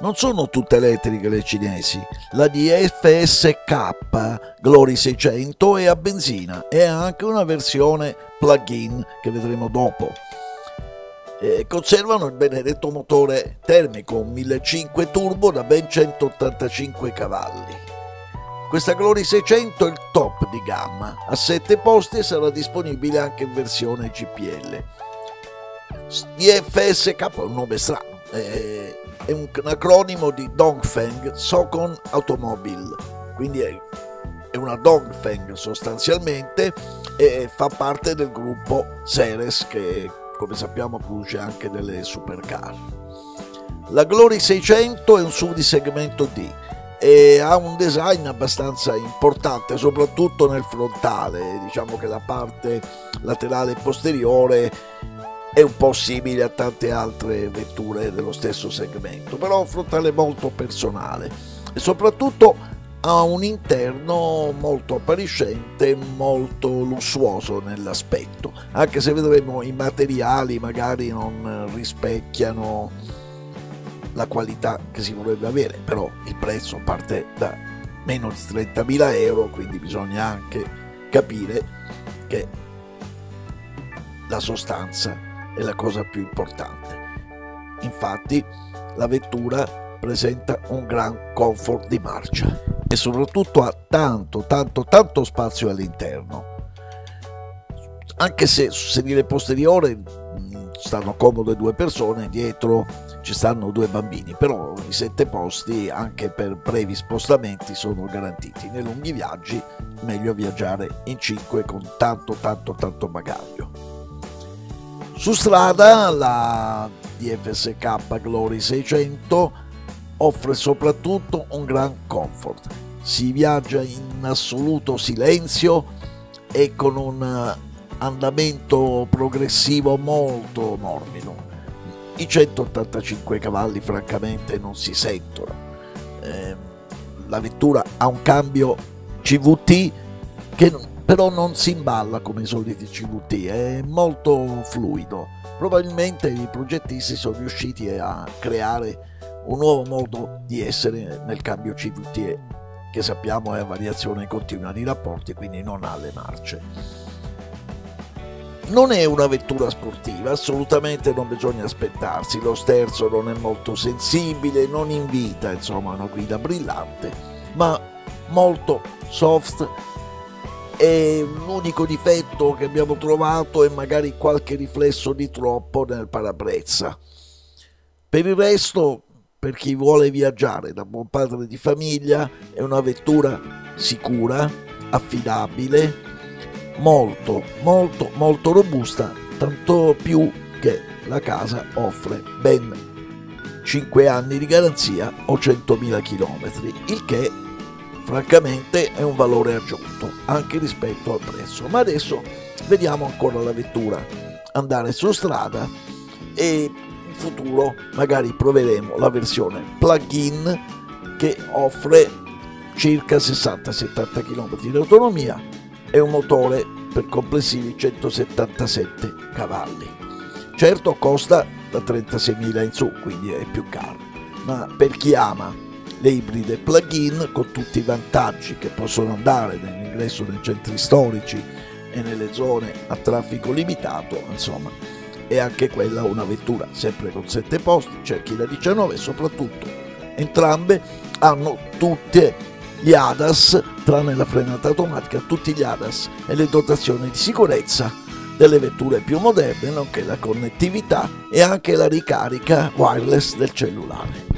Non sono tutte elettriche le cinesi, la DFSK Glory 600 è a benzina e ha anche una versione plug-in che vedremo dopo. E conservano il benedetto motore termico, un 1500 turbo da ben 185 cavalli. Questa Glory 600 è il top di gamma, a 7 posti e sarà disponibile anche in versione GPL. DFSK è un nome strano, è un acronimo di Dongfeng Sokon Automobile, quindi è, è una Dongfeng sostanzialmente e fa parte del gruppo Ceres che come sappiamo produce anche delle supercar. La Glory 600 è un SUV di segmento D e ha un design abbastanza importante soprattutto nel frontale, diciamo che la parte laterale posteriore è un po' simile a tante altre vetture dello stesso segmento, però frontale molto personale e soprattutto ha un interno molto appariscente, molto lussuoso nell'aspetto, anche se vedremo i materiali magari non rispecchiano la qualità che si vorrebbe avere, però il prezzo parte da meno di 30.000 euro, quindi bisogna anche capire che la sostanza è la cosa più importante. Infatti la vettura presenta un gran comfort di marcia e soprattutto ha tanto tanto tanto spazio all'interno. Anche se sul sedile posteriore stanno comode due persone, dietro ci stanno due bambini, però i sette posti anche per brevi spostamenti sono garantiti. Nei lunghi viaggi meglio viaggiare in cinque con tanto tanto tanto bagaglio. Su strada la DFSK Glory 600 offre soprattutto un gran comfort. Si viaggia in assoluto silenzio e con un andamento progressivo molto morbido. I 185 cavalli francamente non si sentono. Eh, la vettura ha un cambio CVT che però non si imballa come i soliti CVT, è molto fluido. Probabilmente i progettisti sono riusciti a creare un nuovo modo di essere nel cambio CVT che sappiamo è a variazione continua di rapporti, quindi non ha le marce. Non è una vettura sportiva, assolutamente non bisogna aspettarsi, lo sterzo non è molto sensibile, non invita insomma una guida brillante, ma molto soft e l'unico difetto che abbiamo trovato è magari qualche riflesso di troppo nel parabrezza. Per il resto, per chi vuole viaggiare da buon padre di famiglia, è una vettura sicura, affidabile, molto, molto, molto robusta, tanto più che la casa offre ben 5 anni di garanzia o 100.000 km, il che francamente è un valore aggiunto anche rispetto al prezzo. Ma adesso vediamo ancora la vettura. Andare su strada e in futuro magari proveremo la versione plug-in che offre circa 60-70 km di autonomia e un motore per complessivi 177 cavalli. Certo costa da 36.000 in su quindi è più caro. Ma per chi ama le ibride plug-in con tutti i vantaggi che possono andare nell'ingresso nei centri storici e nelle zone a traffico limitato, insomma, è anche quella una vettura sempre con 7 posti, cerchi da 19 e soprattutto entrambe hanno tutte gli ADAS, tranne la frenata automatica, tutti gli ADAS e le dotazioni di sicurezza delle vetture più moderne, nonché la connettività e anche la ricarica wireless del cellulare.